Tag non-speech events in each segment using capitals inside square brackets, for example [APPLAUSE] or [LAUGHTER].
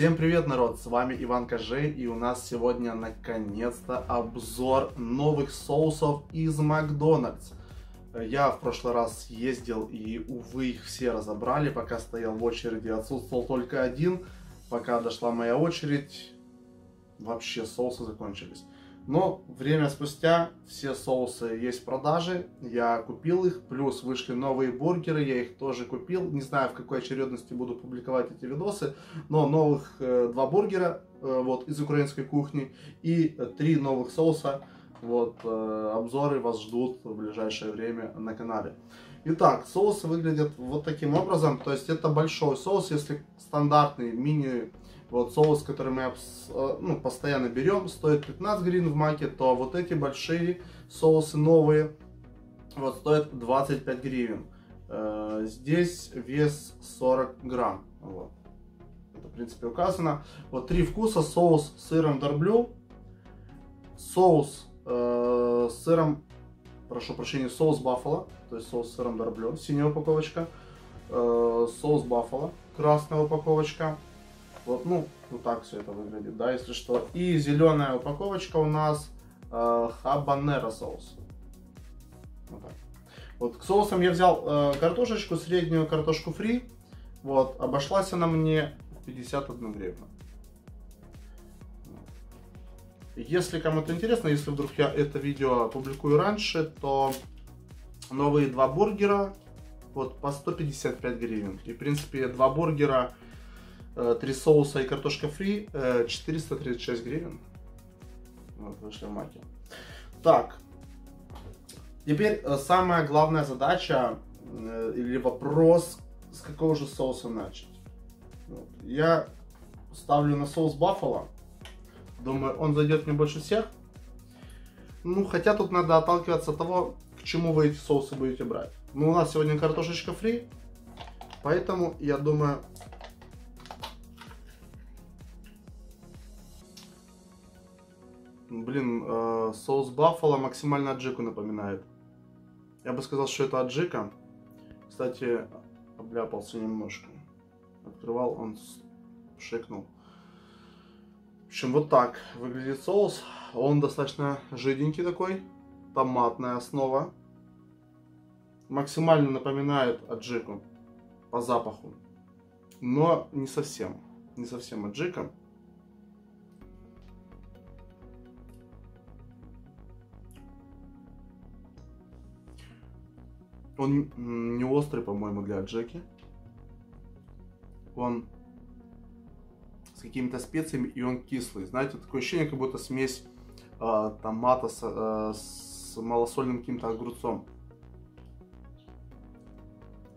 Всем привет, народ! С вами Иван Кожей, и у нас сегодня наконец-то обзор новых соусов из Макдональдс. Я в прошлый раз ездил, и, увы, их все разобрали, пока стоял в очереди, отсутствовал только один. Пока дошла моя очередь, вообще соусы закончились. Но время спустя все соусы есть в продаже, я купил их, плюс вышли новые бургеры, я их тоже купил. Не знаю, в какой очередности буду публиковать эти видосы, но новых э, два бургера э, вот, из украинской кухни и э, три новых соуса. Вот, э, обзоры вас ждут в ближайшее время на канале. Итак, соусы выглядят вот таким образом, то есть это большой соус, если стандартный мини вот соус, который мы э, ну, постоянно берем, стоит 15 гривен в маке, то вот эти большие соусы новые вот стоят 25 гривен. Э, здесь вес 40 грамм. Вот. Это, в принципе, указано. Вот три вкуса. Соус с сыром дорблю. Соус э, с сыром, прошу прощения, соус баффало. То есть соус с сыром дорблю. Синяя упаковочка. Соус баффало. Красная упаковочка вот, ну, вот так все это выглядит, да, если что. И зеленая упаковочка у нас э, хабанера соус. Вот так. Вот к соусам я взял э, картошечку, среднюю картошку фри. Вот, обошлась она мне в 51 гривну. Если кому-то интересно, если вдруг я это видео опубликую раньше, то новые два бургера вот по 155 гривен. И в принципе два бургера три соуса и картошка фри 436 э, гривен. Вот, вышли в маке. Так, теперь э, самая главная задача или вопрос, с какого же соуса начать. Вот. Я ставлю на соус баффало. Думаю, он зайдет мне больше всех. Ну, хотя тут надо отталкиваться от того, к чему вы эти соусы будете брать. Ну, у нас сегодня картошечка фри, поэтому, я думаю, Блин, э, соус баффало максимально аджику напоминает. Я бы сказал, что это аджика. Кстати, обляпался немножко. Открывал, он шикнул. В общем, вот так выглядит соус. Он достаточно жиденький такой. Томатная основа. Максимально напоминает аджику по запаху. Но не совсем. Не совсем аджика. Он не острый, по-моему, для Джеки. Он с какими-то специями, и он кислый. Знаете, такое ощущение, как будто смесь э, томата с, э, с малосольным каким-то огурцом.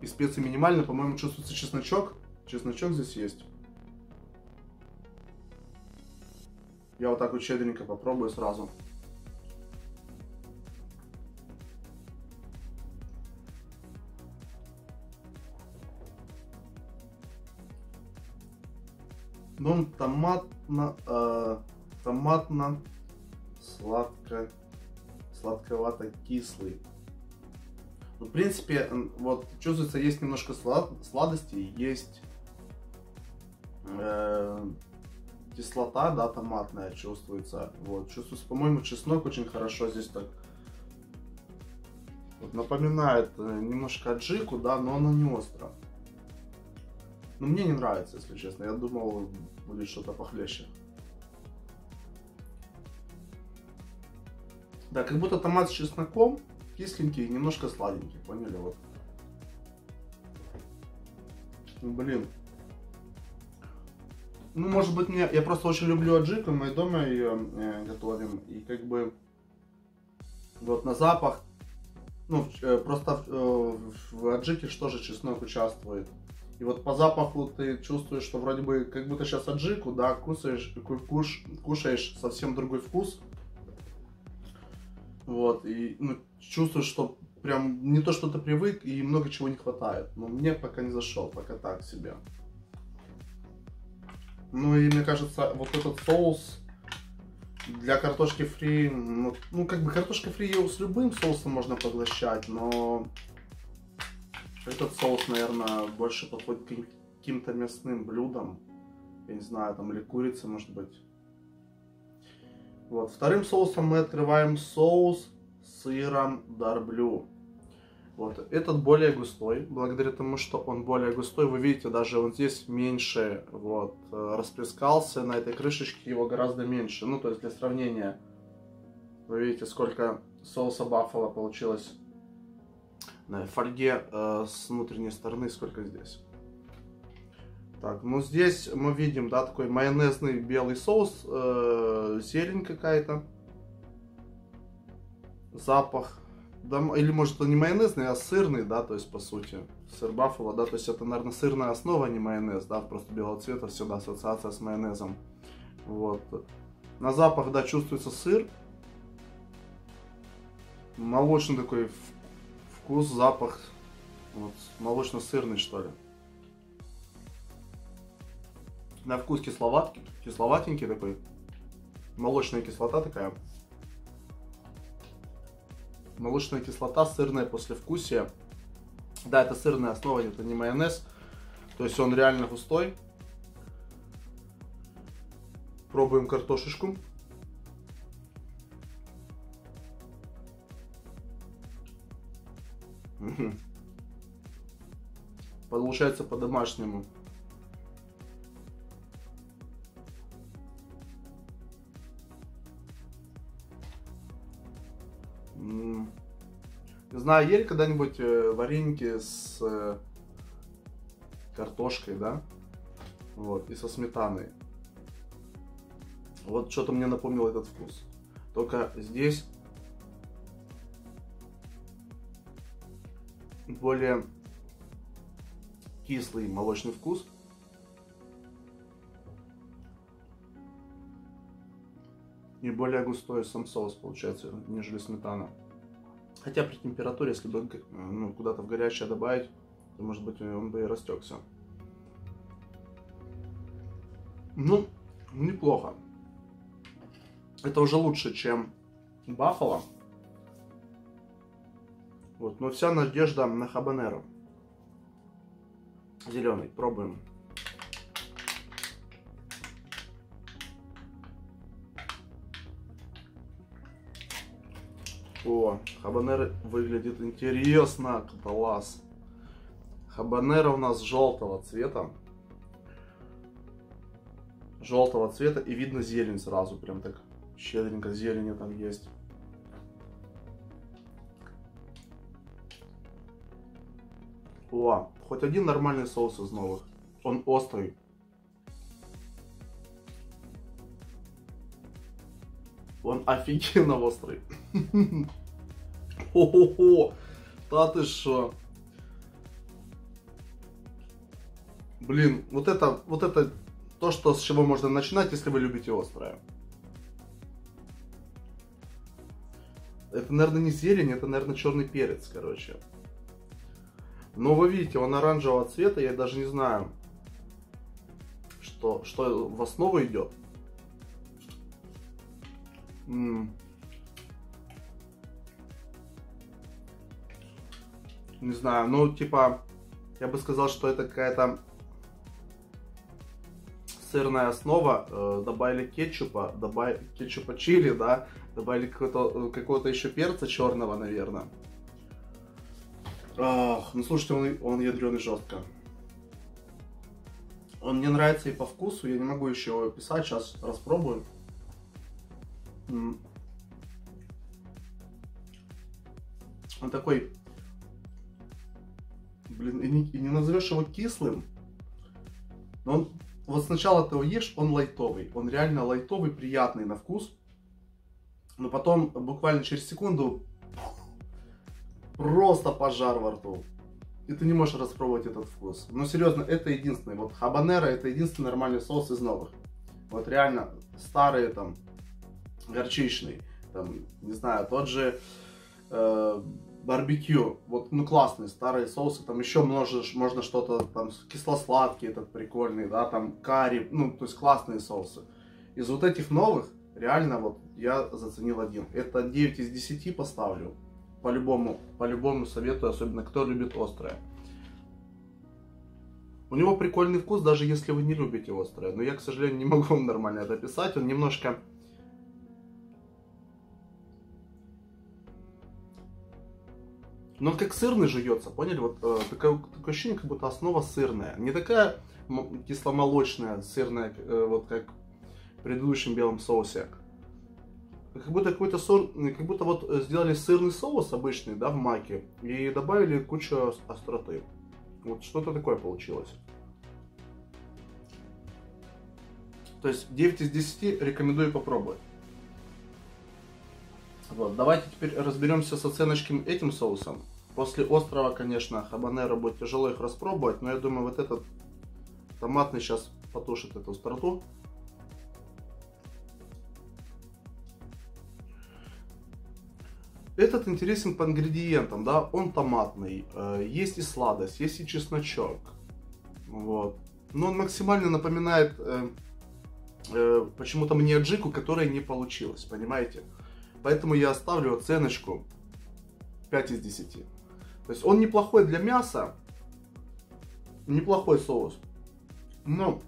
И специи минимально, по-моему, чувствуется чесночок. Чесночок здесь есть. Я вот так вот щедренько попробую сразу. Но он томатно, э, томатно сладко, сладковато-кислый. Ну, в принципе, вот чувствуется, есть немножко слад, сладости, есть э, кислота, да, томатная чувствуется. Вот, чувствуется, по-моему, чеснок очень хорошо здесь так вот, напоминает э, немножко аджику, да, но оно не остро. Но мне не нравится, если честно. Я думал, будет что-то похлеще. Да, как будто томат с чесноком, кисленький, немножко сладенький, поняли? Вот. Ну, блин. Ну, может быть, мне... Я просто очень люблю аджику, мы дома ее э, готовим. И как бы... Вот на запах... Ну, э, просто э, в аджике что же чеснок участвует. И вот по запаху ты чувствуешь, что вроде бы как будто сейчас аджику, да, кушаешь, куш, кушаешь совсем другой вкус. Вот, и ну, чувствуешь, что прям не то, что ты привык, и много чего не хватает. Но мне пока не зашел, пока так себе. Ну и мне кажется, вот этот соус для картошки фри, ну, ну как бы картошка фри его с любым соусом можно поглощать, но этот соус, наверное, больше подходит к каким-то мясным блюдам. я не знаю, там или курица, может быть. Вот, вторым соусом мы открываем соус с сыром дарблю. Вот, этот более густой, благодаря тому, что он более густой, вы видите, даже вот здесь меньше, вот, расплескался, на этой крышечке его гораздо меньше. Ну, то есть для сравнения, вы видите, сколько соуса баффало получилось на фольге э, с внутренней стороны, сколько здесь. Так, ну здесь мы видим, да, такой майонезный белый соус, э, зелень какая-то, запах, да, или может это не майонезный, а сырный, да, то есть по сути, сыр баффало, да, то есть это, наверное, сырная основа, а не майонез, да, просто белого цвета, всегда ассоциация с майонезом, вот. На запах, да, чувствуется сыр, молочный такой вкус, запах, вот, молочно-сырный, что ли. На вкус кисловатки, кисловатенький такой. Молочная кислота такая. Молочная кислота, сырная послевкусие. Да, это сырная основа, это не майонез. То есть он реально густой. Пробуем картошечку. Получается по-домашнему. Не знаю, ели когда-нибудь э, вареники с э, картошкой, да? Вот, и со сметаной. Вот что-то мне напомнил этот вкус. Только здесь более кислый молочный вкус. И более густой сам соус получается, нежели сметана. Хотя при температуре, если бы ну, куда-то в горячее добавить, то может быть он бы и растекся. Ну, неплохо. Это уже лучше, чем Баффало. Вот, но вся надежда на хабанеро. Зеленый, пробуем. О, хабанер выглядит интересно, класс. Хабанера у нас желтого цвета. Желтого цвета и видно зелень сразу, прям так щедренько зелени там есть. О, хоть один нормальный соус из новых. Он острый. Он офигенно острый. [LAUGHS] О-хо-хо! Да ты шо? Блин, вот это, вот это то, что с чего можно начинать, если вы любите острое. Это, наверное, не зелень, это, наверное, черный перец, короче. Но вы видите, он оранжевого цвета, я даже не знаю, что, что в основу идет. Не знаю, ну, типа, я бы сказал, что это какая-то сырная основа, э, добавили кетчупа, добавили кетчупа чили, да, добавили какого-то какого еще перца черного, наверное. Ах, ну слушайте, он, он ядреный жестко. Он мне нравится и по вкусу, я не могу еще его описать, сейчас распробую. Он такой, блин, и не, и не назовешь его кислым, но он, вот сначала ты его ешь, он лайтовый, он реально лайтовый, приятный на вкус, но потом буквально через секунду просто пожар во рту. И ты не можешь распробовать этот вкус. Но серьезно, это единственный. Вот хабанера это единственный нормальный соус из новых. Вот реально старые там горчичный, там, не знаю, тот же э, барбекю, вот, ну, классные старые соусы, там еще можешь, можно что-то, там, кисло-сладкий этот прикольный, да, там, карри, ну, то есть классные соусы. Из вот этих новых, реально, вот, я заценил один. Это 9 из 10 поставлю, по-любому, по-любому советую, особенно кто любит острое. У него прикольный вкус, даже если вы не любите острое. Но я, к сожалению, не [LAUGHS] могу вам нормально это описать. Он немножко... Но как сырный жуется, поняли? Вот э, такое, такое ощущение, как будто основа сырная. Не такая кисломолочная, сырная, э, вот как в предыдущем белом соусе. Как будто какой-то сор... как будто вот сделали сырный соус обычный, да, в маке, и добавили кучу остроты. Вот что-то такое получилось. То есть 9 из 10 рекомендую попробовать. Вот, давайте теперь разберемся с оценочкой этим соусом. После острова, конечно, хабанеро будет тяжело их распробовать, но я думаю, вот этот томатный сейчас потушит эту остроту. Этот интересен по ингредиентам, да, он томатный, э, есть и сладость, есть и чесночок, вот. Но он максимально напоминает э, э, почему-то мне аджику, которая не получилась, понимаете? Поэтому я оставлю оценочку 5 из 10. То есть он неплохой для мяса, неплохой соус, но,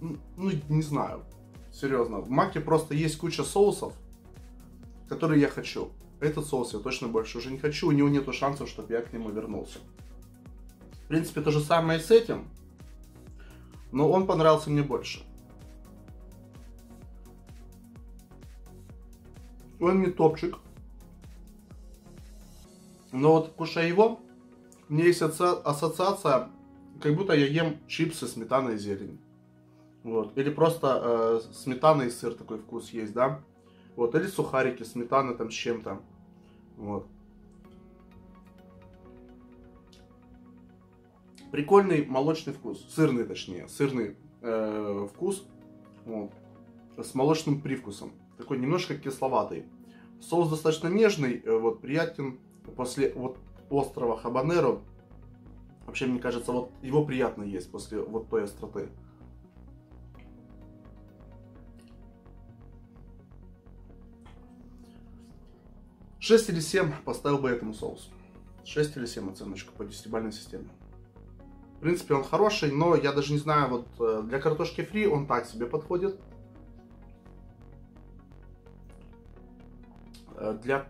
ну, не знаю, серьезно, в маке просто есть куча соусов, который я хочу. Этот соус я точно больше уже не хочу, у него нету шансов, чтобы я к нему вернулся. В принципе, то же самое и с этим, но он понравился мне больше. Он не топчик. Но вот кушая его, у меня есть ассоциация, как будто я ем чипсы сметана и зелень. Вот. Или просто э, сметана и сыр такой вкус есть, да? Вот, или сухарики, сметана там с чем-то. Вот. Прикольный молочный вкус, сырный точнее, сырный э, вкус, вот, с молочным привкусом, такой немножко кисловатый. Соус достаточно нежный, э, вот, приятен после вот острого хабанеро. Вообще, мне кажется, вот его приятно есть после вот той остроты. 6 или 7 поставил бы этому соусу. 6 или 7 оценочка по десятибалльной системе. В принципе, он хороший, но я даже не знаю, вот э, для картошки фри он так себе подходит. Э, для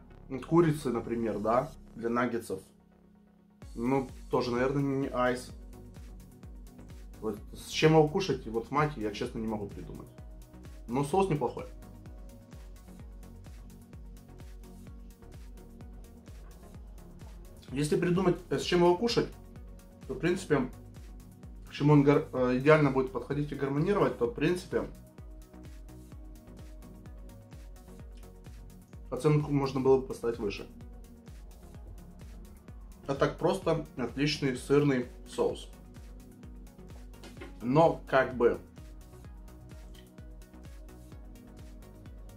курицы, например, да, для наггетсов. Ну, тоже, наверное, не айс. Вот, с чем его кушать, вот в маке, я честно не могу придумать. Но соус неплохой. Если придумать, э, с чем его кушать, то, в принципе, к чему он э, идеально будет подходить и гармонировать, то, в принципе, оценку можно было бы поставить выше. А так просто отличный сырный соус. Но, как бы,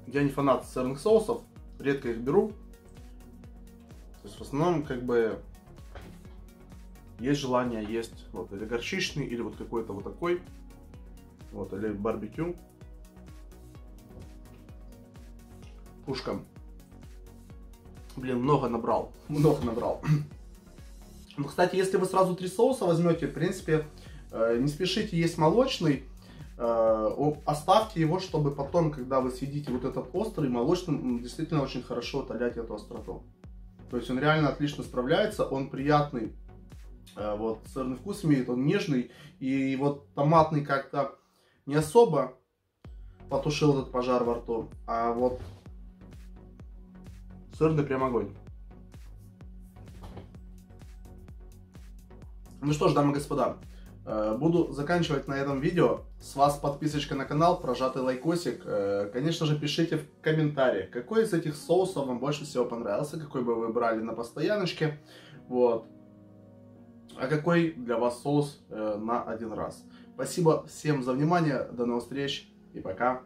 я не фанат сырных соусов, редко их беру, то есть в основном как бы есть желание есть вот или горчичный, или вот какой-то вот такой, вот, или барбекю. Пушка. Блин, много набрал, [LAUGHS] много набрал. Ну, кстати, если вы сразу три соуса возьмете, в принципе, э, не спешите есть молочный, э, оставьте его, чтобы потом, когда вы съедите вот этот острый, молочный, действительно очень хорошо утолять эту остроту. То есть он реально отлично справляется, он приятный, э, вот сырный вкус имеет, он нежный, и вот томатный как-то не особо потушил этот пожар во рту, а вот сырный прям огонь. Ну что ж, дамы и господа, Э, буду заканчивать на этом видео. С вас подписочка на канал, прожатый лайкосик. Э, конечно же, пишите в комментариях, какой из этих соусов вам больше всего понравился, какой бы вы брали на постояночке. Вот. А какой для вас соус э, на один раз. Спасибо всем за внимание, до новых встреч и пока.